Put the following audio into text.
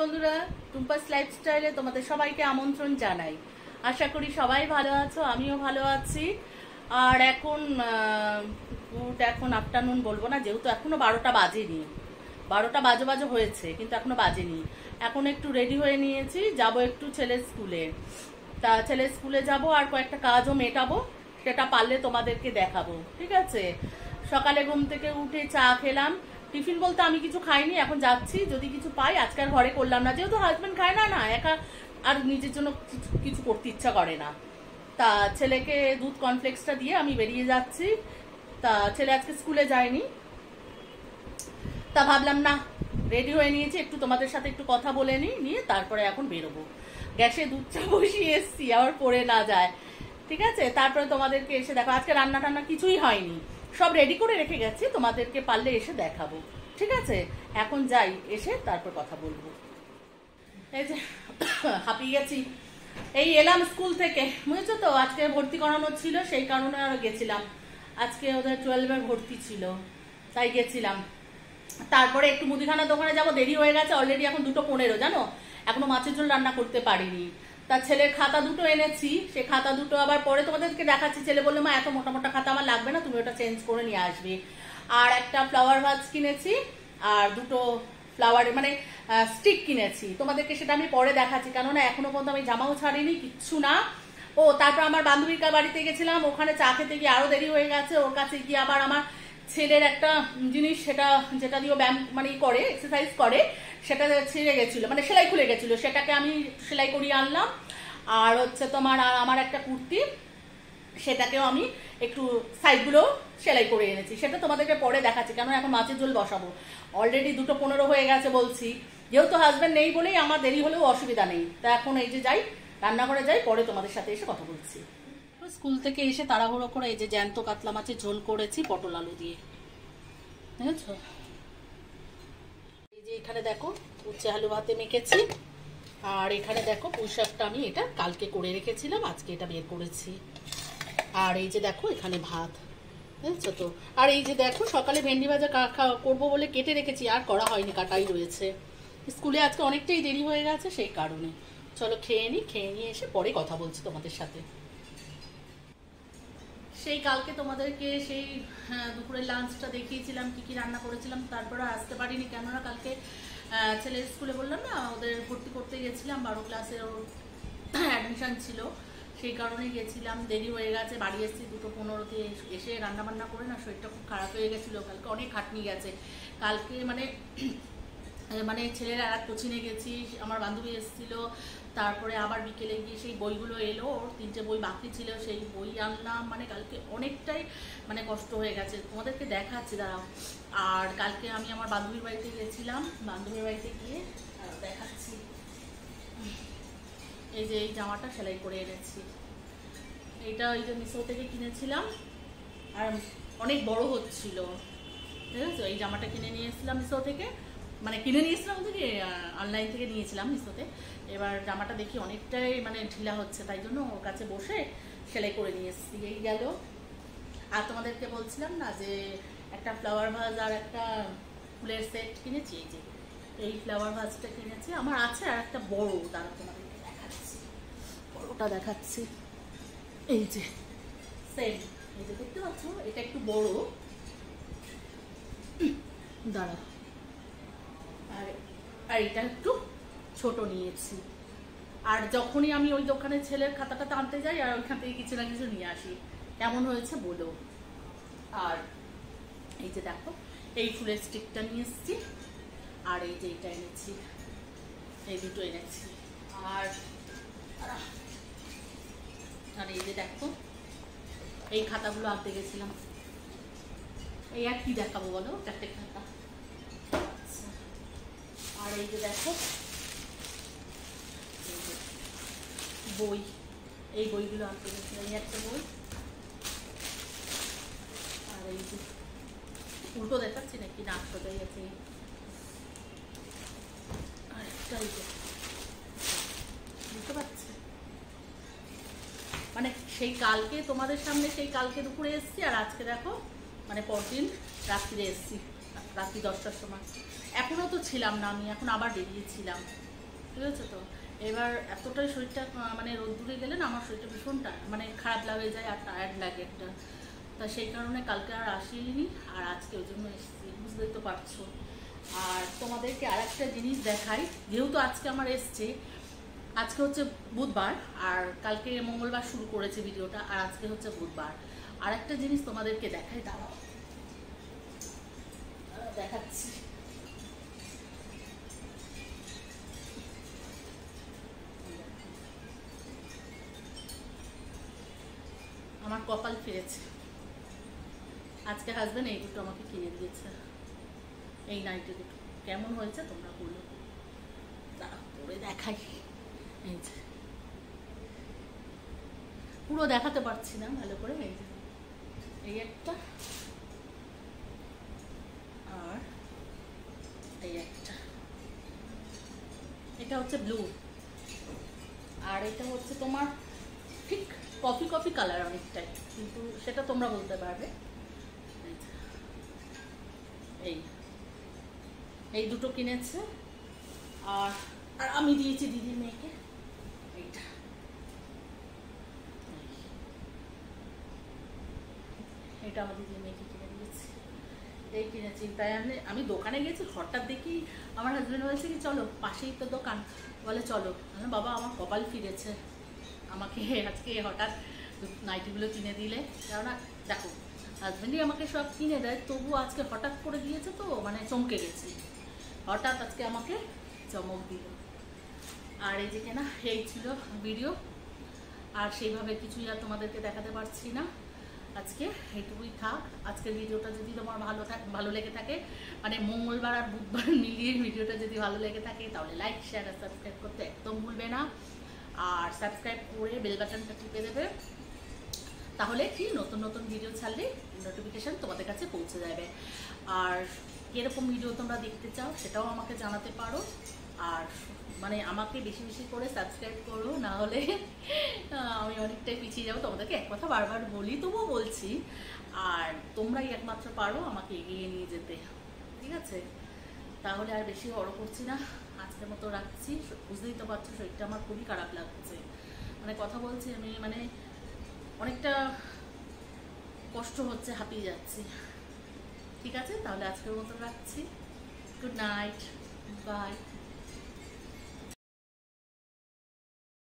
বন্ধুরা, টুম্পাস লাইফস্টাইলে তোমাদের সবাইকে আমন্ত্রণ জানাই। আশা করি সবাই ভালো আছো, আমিও ভালো আছি। আর এখন গুড এখন আফটারনুন বলব না, যেহেতু এখনও বারোটা বাজেনি। বারোটা বাজো বাজো হয়েছে, কিন্তু এখনও বাজেনি। এখন একটু রেডি হয়ে নিয়েছি, যাব একটু ছেলের স্কুলে। তা ছেলের স্কুলে যাব, আর কয়েকটা কাজও মেটাবো, সেটা পারলে তোমাদেরকে দেখাবো, ঠিক আছে? সকালে ঘুম থেকে উঠে চা খেলাম টিফিন বলতে আমি কিছু খাইনি, এখন যাচ্ছি। যদি কিছু পাই আজকাল ঘরে করলাম না। যেহেতু হাজব্যান্ড খায় না না, একা আর নিজের জন্য কিছু- করতে ইচ্ছা করে না। তা ছেলেকে দুধ কনফ্লেক্সটা দিয়ে আমি বেরিয়ে যাচ্ছি। তা ছেলে আজকে স্কুলে যায়নি। তা ভাবলাম, না রেডি হয়ে নিয়েছি। একটু তোমাদের সাথে একটু কথা বলে নিই, নিয়ে তারপরে এখন বেরোবো। গ্যাসে দুধ চা বসিয়ে এসছি, আবার পড়ে না যায়। ঠিক আছে? তারপরে তোমাদেরকে এসে দেখো, আজকে রান্না টান্না কিছুই হয়নি। সব রেডি করে রেখে গেছি, তোমাদেরকে পারলে এসে দেখাবো। ঠিক আছে? এখন যাই, এসে তারপর কথা বলব। এই যে, হাঁপিয়ে গেছি। এই এলাম স্কুল থেকে। বুঝেছ তো, আজকে ভর্তি করানো ছিল, সেই কারণে আরও গেছিলাম। আজকে ওদের টুয়েলভের ভর্তি ছিল, তাই গেছিলাম। তারপরে একটু মুদিখানা দোকানে যাব, দেরি হয়ে গেছে অলরেডি এখন দুটো পনেরো, জানো? এখনও মাছের ঝোল রান্না করতে পারিনি। তার ছেলের খাতা দুটো এনেছি, সে খাতা দুটো আবার পরে তোমাদেরকে দেখাচ্ছি। ছেলে বলল, মা, এত মোটা মোটা খাতা আমার লাগবে না, তুমি ওটা চেঞ্জ করে নিয়ে আসবে। আর একটা ফ্লাওয়ার ভাজ কিনেছি, আর দুটো ফ্লাওয়ার মানে স্টিক কিনেছি। তোমাদেরকে সেটা আমি পরে দেখাচ্ছি, কেননা এখনও পর্যন্ত আমি জামাও ছাড়িনি, কিচ্ছু না। ও, তারপর আমার বান্ধবীর বাড়িতে গেছিলাম, ওখানে চা খেতে গিয়ে আরও দেরি হয়ে গেছে, ওর কাছে গিয়ে আবার আমার ছেলের একটা জিনিস সেটা, যেটা দিয়ে ব্যায়াম মানে করে এক্সারসাইজ করে, সেটা ছিঁড়ে গেছিল মানে সেলাই খুলে গেছিল। সেটাকে আমি সেলাই করিয়ে আনলাম। আর হচ্ছে তোমার, আর আমার একটা কুর্তি, সেটাকেও আমি একটু সাইডগুলো সেলাই করে এনেছি। সেটা তোমাদেরকে পরে দেখাচ্ছি কেন এখন মাছের ঝোল বসাবো। অলরেডি দুটো পনেরো হয়ে গেছে বলছি। যেহেতু হাজব্যান্ড নেই বলেই আমার দেরি হলেও অসুবিধা নেই। তা এখন এই যে যাই, রান্নাঘরে যাই, পরে তোমাদের সাথে এসে কথা বলছি। স্কুল থেকে এসে তাড়াহুড়ো করে এই যে জ্যান্ত কাতলা মাছের ঝোল করেছি, পটল আলু দিয়ে। বুঝেছ এই যে এখানে দেখো, উচ্ছে আলু ভাতে মেখেছি। আর এখানে দেখো, পুঁই শাকটা আমি এটা কালকে করে রেখেছিলাম, আজকে এটা বের করেছি। আর এই যে দেখো, এখানে ভাত। বুঝছ তো? আর এই যে দেখো, সকালে ভেন্ডি ভাজা করব বলে কেটে রেখেছি, আর করা হয়নি, কাটাই রয়েছে। স্কুলে আজকে অনেকটাই দেরি হয়ে গেছে, সেই কারণে। চলো খেয়ে নিই খেয়ে নিয়ে এসে পরে কথা বলছি তোমাদের সাথে। সেই কালকে তোমাদেরকে সেই হ্যাঁ, দুপুরের লাঞ্চটা দেখিয়েছিলাম কি কি রান্না করেছিলাম তারপরে আসতে পারিনি। কেননা কালকে ছেলের স্কুলে বললাম না ওদের ভর্তি করতে গেছিলাম বারো ক্লাসে ওর অ্যাডমিশন ছিল। সেই কারণে গেছিলাম দেরি হয়ে গেছে বাড়ি এসেছি দুটো পনেরোতে এস- রান্নাবান্না করে না শরীরটা খুব খারাপ হয়ে গেছিল কালকে অনেক খাটনি গেছে। কালকে মানে মানে ছেলেরা আর কোচিনে গেছি, আমার বান্ধবী এসেছিল, তারপরে আবার বিকেলে গিয়ে সেই বইগুলো এলো, ওর তিনটে বই বাকি ছিল, সেই বই আনলাম মানে কালকে অনেকটাই মানে কষ্ট হয়ে গেছে, তোমাদেরকে দেখাচ্ছি, দাঁড়াও। আর কালকে আমি আমার বান্ধবীর বাড়িতে গেছিলাম, বান্ধবীর বাড়িতে গিয়ে দেখাচ্ছি। এই যে এই জামাটা সেলাই করে এনেছি। এইটা ওই যে মিশো থেকে কিনেছিলাম, আর অনেক বড় হচ্ছিল। ঠিক আছে? এই জামাটা কিনে নিয়ে এসেছিলাম মিশো থেকে। মানে কিনে নিয়েছিলাম থেকে অনলাইন থেকে নিয়েছিলাম মিশোতে। এবার জামাটা দেখি অনেকটাই মানে ঢিলা হচ্ছে, তাই জন্য ওর কাছে বসে সেলাই করে নিয়ে এসেছি। এই গেল। আর তোমাদেরকে বলছিলাম না যে, একটা ফ্লাওয়ার ভাজ আর একটা ফুলের সেট কিনেছি, এই যে এই ফ্লাওয়ার ভাজটা কিনেছি। আমার আছে আর একটা বড় দাঁড়া তোমাদেরকে দেখাচ্ছি। বড়টা দেখাচ্ছি। এই যে সেম এই যে দেখতে পাচ্ছ, এটা একটু বড়। দাঁড়া আর এটা একটু ছোট নিয়েছি। আর যখনই আমি ওই দোকানে ছেলের খাতাটা আনতে যাই আর ওইখান থেকে কিছু না কিছু নিয়ে আসি। কেমন হয়েছে বলো? আর এই যে দেখো, এই ফুলের স্টিকটা নিয়ে এসেছি। আর এই যে এটা এনেছি। এই দুটো এনেছি। আর আর এই যে দেখো, এই খাতাগুলো আনতে গেছিলাম। এই আর কি দেখাবো বলো? চারটে খাতা। আচ্ছা। আর এই যে দেখো বই, এই বইগুলো আনতে এই একটা বই। আর এই যে উল্টো দেখাচ্ছি নাকি? না আছে। আর এই যে, বুঝতে পারছি? মানে সেই কালকে তোমাদের সামনে, সেই কালকে দুপুরে এসেছি, আর আজকে দেখো মানে পরদিন রাত্রিরে এসেছি। রাত্রি দশটার সময়। এখনও তো ছিলাম না আমি, এখন আবার বেরিয়েছিলাম। ঠিক আছে তো? এবার এতটাই শরীরটা মানে রোদ্দুরে গেলে না আমার শরীরটা ভীষণ মানে খারাপ লাগে যায় আর টায়ার্ড লাগে একটা। তা সেই কারণে কালকে আর আসিনি, আর আজকে ওই জন্য এসেছি, বুঝতেই তো পারছ। আর তোমাদেরকে আর একটা জিনিস দেখাই, যেহেতু আজকে আমার এসছে, আজকে হচ্ছে বুধবার, আর কালকে মঙ্গলবার শুরু করেছে ভিডিওটা, আর আজকে হচ্ছে বুধবার। আর একটা জিনিস তোমাদেরকে দেখাই, দাঁড়াও। দেখাচ্ছি। আমার কপাল ফিরেছে। আজকে হাজবেন্ড এই দুটো আমাকে কিনে দিয়েছে। এই নাইটি দুটো। কেমন হয়েছে তোমরা বলো। দাঁড়া পরে দেখাই। এই যে। পুরো দেখাতে পারছি না ভালো করে, এই যে। এই একটা আর এই একটা। এটা হচ্ছে ব্লু আর এটা হচ্ছে তোমার ঠিক কফি কফি কালার অনেকটাই, কিন্তু সেটা তোমরা বলতে পারবে। এই এই দুটো কিনেছে। আর আর আমি দিয়েছি দিদির মেয়েকে। এইটা। এটা আমার দিদির মেয়েকে এই কিনেছি। তাই আমি আমি দোকানে গেছি হঠাৎ দেখি আমার হাজব্যান্ড বলছে কি, চলো, পাশেই তো দোকান। বলে, চলো। বাবা, আমার কপাল ফিরেছে। আমাকে আজকে হঠাৎ নাইটিগুলো কিনে দিলে। কেননা, দেখো হাজব্যান্ডই আমাকে সব কিনে দেয়, তবু আজকে হঠাৎ করে দিয়েছে তো মানে চমকে গেছি। হঠাৎ আজকে আমাকে চমক দিল। আর এই যে কেনা, এই ছিল ভিডিও আর সেইভাবে কিছুই আর তোমাদেরকে দেখাতে পারছি না। আজকে এইটুকুই থাক। আজকের ভিডিওটা যদি তোমার ভালো থাক ভালো লেগে থাকে মানে মঙ্গলবার আর বুধবার মিলিয়ে ভিডিওটা যদি ভালো লেগে থাকে, তাহলে লাইক শেয়ার আর সাবস্ক্রাইব করতে একদম ভুলবে না। আর সাবস্ক্রাইব করে বেল বাটনটা টিপে দেবে। তাহলে কি? নতুন নতুন ভিডিও ছাড়লে নোটিফিকেশান তোমাদের কাছে পৌঁছে যাবে। আর কীরকম ভিডিও তোমরা দেখতে চাও সেটাও আমাকে জানাতে পারো। আর মানে আমাকে বেশি বেশি করে সাবস্ক্রাইব করো না হলে আমি অনেকটাই পিছিয়ে যাব। তোমাদেরকে এক কথা বারবার বলি, তবুও বলছি, আর তোমরাই একমাত্র পারো আমাকে এগিয়ে নিয়ে যেতে। ঠিক আছে? তাহলে আর বেশি বড় করছি না। আজকের মতো রাখছি। বুঝতেই তো পারছ, শরীরটা আমার খুবই খারাপ লাগছে। মানে কথা বলছি আমি মানে অনেকটা কষ্ট হচ্ছে, হাঁপিয়ে যাচ্ছি। ঠিক আছে? তাহলে আজকের মতো রাখছি। Good night bye